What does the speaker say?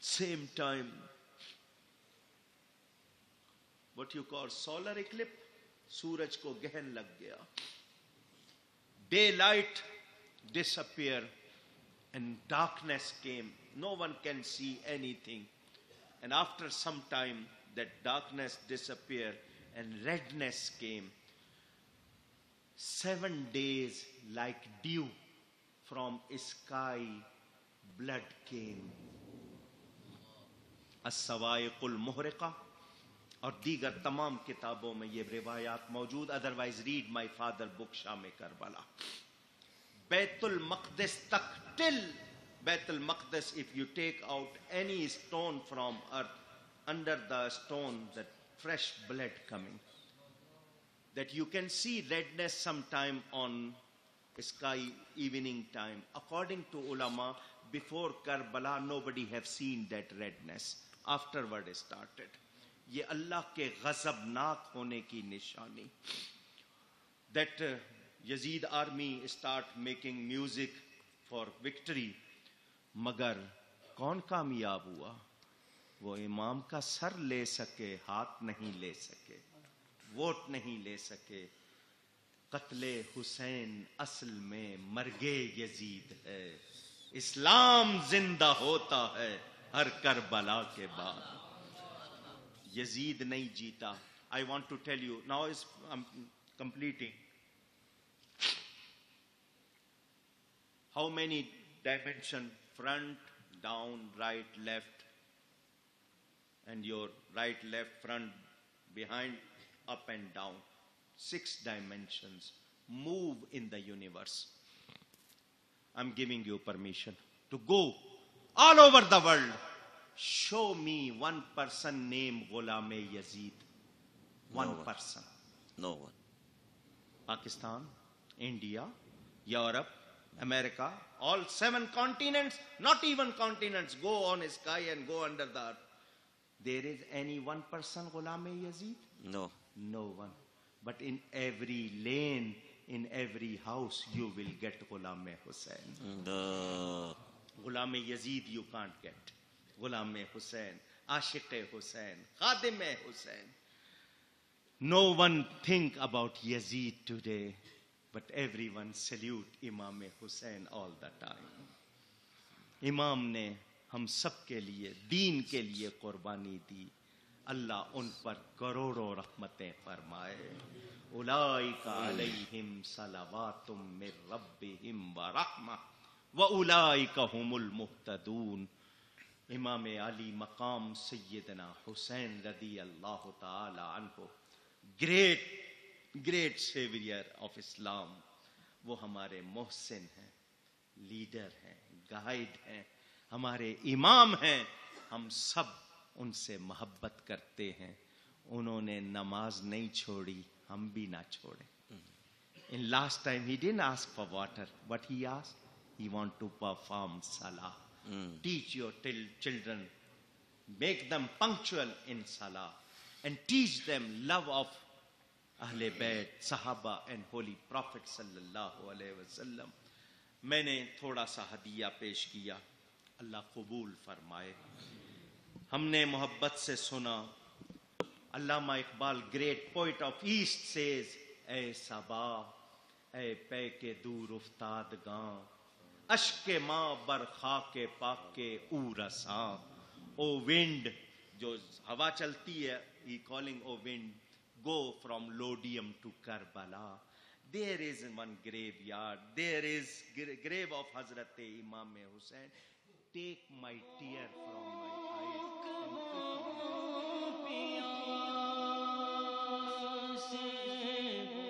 same time what you call solar eclipse सूरज को गहन लग गया daylight disappear and darkness came no one can see anything and after some time that darkness disappeared and redness came seven days like dew from sky blood came असवायकुल मुहरिका। और दीगर तमाम किताबों में ये रिवायात मौजूद otherwise read my father book Sham Karbala. Baitul Maqdas तक till, Baitul Maqdas if you take out any stone from earth under the stone the fresh blood coming that you can see redness sometime on sky evening time. According to ulama, before karbala, nobody have seen that redness. Afterward started. ये अल्लाह के गजबनाक होने की निशानी। That Yazid army start making music for victory मगर कौन कामयाब हुआ? वो इमाम का सर ले सके, हाथ नहीं ले सके, वोट नहीं ले सके। कत्ले हुसैन असल में मरगे यजीद है। इस्लाम ज़िंदा होता है। हर बला के बाद। यजीद नहीं जीता। I want to tell you now is completing how many dimension front down right left and your right left front behind up and down six dimension move in the universe I am giving you permission to go all over the world show me one person named Ghulam Yazid. One, No one. person. No one. Pakistan, India, Europe, America, all seven continents, not even continents, go on sky and go under the earth. There is any one person Ghulam Yazid? No. No one. But in every lane, in every house, you will get Ghulam Hussain. The Ghulam Yazid you can't get. Ghulam Hussain, Ashiq Hussain, Khadim Hussain. No one think about Yazid today but every one salute Imam Hussain all the time इमाम ने हम सब के लिए, दीन के लिए कुर्बानी दी। अल्लाह उन पर करोड़ों रहमतें फरमाए। उलाइका अलैहिम सलावातुम मिर रब्बिहिम व रहमा। व उलाइका हुमुल मुहतदून इमाम अली मकाम सैयदना हुसैन रदी Allah अन्हो great great saviour of Islam वो हमारे मोहसिन हैं लीडर हैं गाइड हैं हमारे इमाम हैं हम सब उनसे मोहब्बत करते हैं उन्होंने नमाज़ नहीं छोड़ी हम भी ना छोड़े in last time he didn't ask for water. What he asked? He want to perform salah. Mm. Teach your til- children, make them punctual in salah, and teach them love of Ahle Bayt, Sahaba, and Holy Prophet sallallahu alaihi wasallam. मैंने थोड़ा सा हदिया पेश किया अल्लाह कबूल फरमाए हमने मोहब्बत से सुना Allama Iqbal great poet of East says ए सबा ए पै के दूर उफ्ताद गां अश्के माँ बरखा के पाक के ऊरसा ओ विंड जो हवा चलती है he calling O wind go from लोडियम to Karbala there is one grave yard there is grave of Hazrat Imam Hussain take my tear from my फरदे